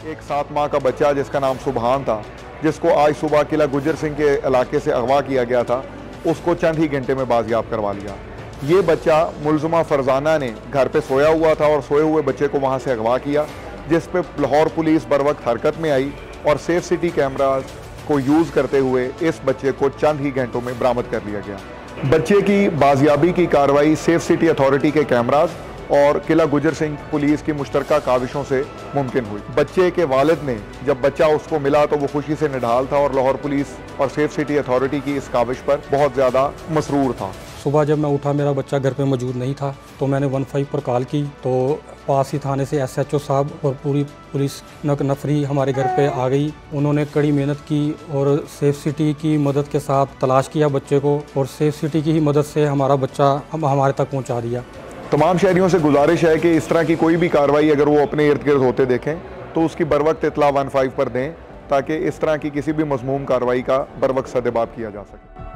एक सात माह का बच्चा जिसका नाम सुबहान था, जिसको आज सुबह किला गुजर सिंह के इलाके से अगवा किया गया था, उसको चंद ही घंटे में बाजियाब करवा लिया। ये बच्चा मुलजमा फरजाना ने घर पे सोया हुआ था और सोए हुए बच्चे को वहाँ से अगवा किया, जिस पे लाहौर पुलिस बर वक्त हरकत में आई और सेफ़ सिटी कैमराज को यूज़ करते हुए इस बच्चे को चंद ही घंटों में बरामद कर लिया गया। बच्चे की बाजियाबी की कार्रवाई सेफ़ सिटी अथॉरिटी के कैमराज और किला गुजर सिंह पुलिस की मुश्तरका काविशों से मुमकिन हुई। बच्चे के वालद ने, जब बच्चा उसको मिला तो वो खुशी से निढाल था और लाहौर पुलिस और सेफ़ सिटी अथॉरिटी की इस काविश पर बहुत ज़्यादा मसरूर था। सुबह जब मैं उठा, मेरा बच्चा घर पे मौजूद नहीं था तो मैंने वन फाइव पर कॉल की तो पास ही थाने से एसएचओ साहब और पूरी पुलिस नक नफरी हमारे घर पे आ गई। उन्होंने कड़ी मेहनत की और सेफ़ सिटी की मदद के साथ तलाश किया बच्चे को और सेफ़ सिटी की ही मदद से हमारा बच्चा हम, हमारे तक पहुँचा दिया। तमाम शहरीों से गुजारिश है कि इस तरह की कोई भी कार्रवाई अगर वो अपने इर्द गिर्द होते देखें तो उसकी बर वक्त इतला वन फाइव पर दें, ताकि इस तरह की किसी भी मजमूम कार्रवाई का बर वक्त सदबाब किया जा सके।